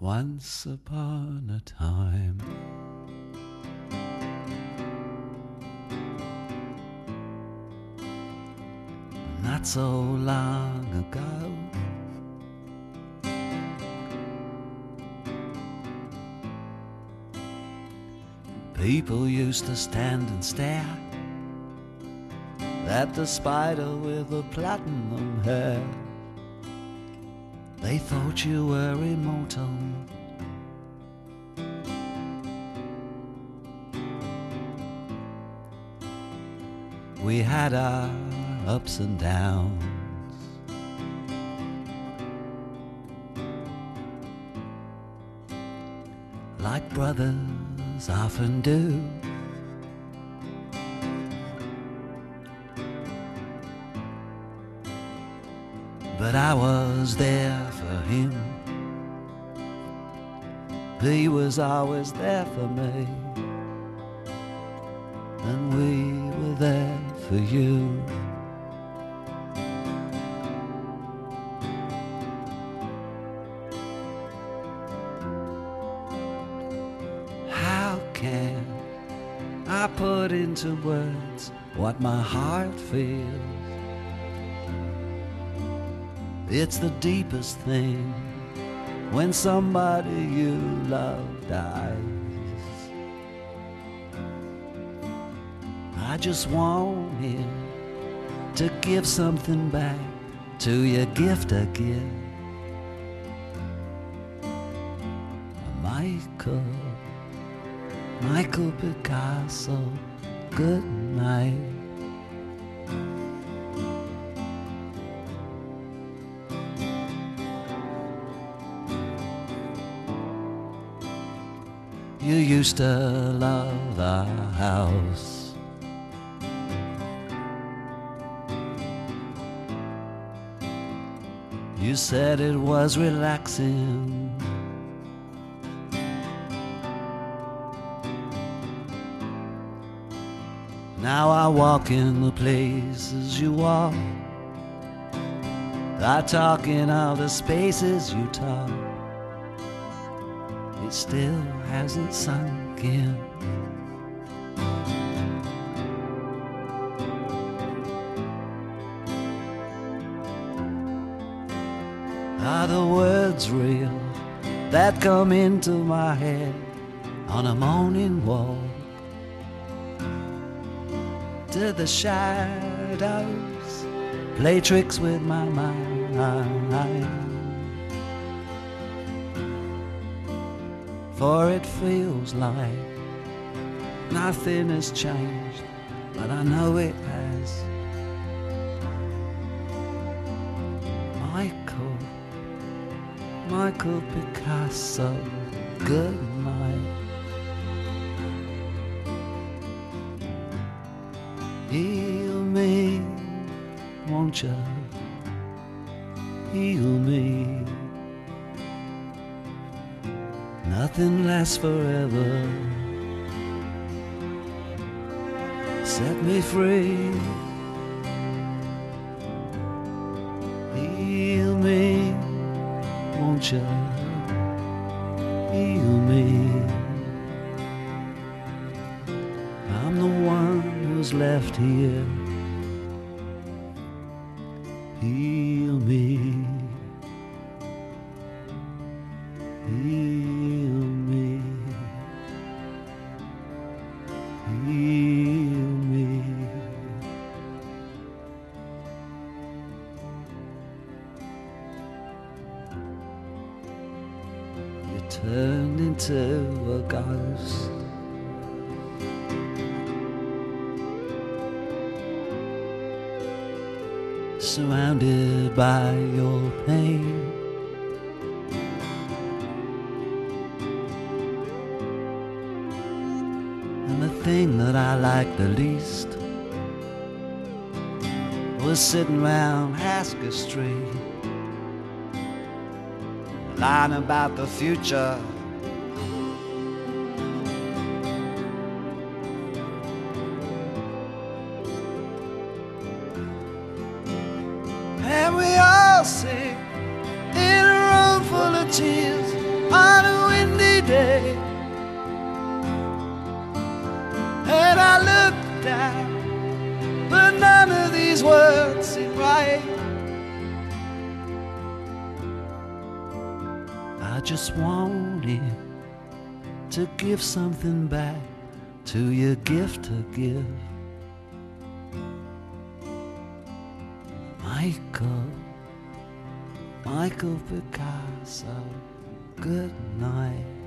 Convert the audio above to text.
Once upon a time. Not so long ago. People used to stand and stare at the spider with the platinum hair. They thought you were immortal. We had our ups and downs. Like brothers often do. But I was there for him. He was always there for me. And we were there for you. How can I put into words what my heart feels? It's the deepest thing when somebody you love dies. I just want him to give something back to your gift I give. Michael, Michael Picasso, good night. You used to love our house. You said it was relaxing. Now I walk in the places you walk. I talk in all the spaces you talk. It still hasn't sunk in. Are the words real that come into my head on a morning walk? Do the shadows play tricks with my mind? For it feels like nothing has changed, but I know it has. Michael, Michael Picasso, good night. Heal me, won't you? Heal me. Nothing lasts forever. Set me free. Heal me, won't you? Heal me. I'm the one who's left here. Heal me. Heal turned into a ghost. Surrounded by your pain. And the thing that I liked the least was sitting round Hasker Street, lying about the future. And we all sing in a room full of tears. on a windy day. And I look down, but none of these words seem right. I just wanted to give something back to your gift to give. Michael, Michael Picasso, good night.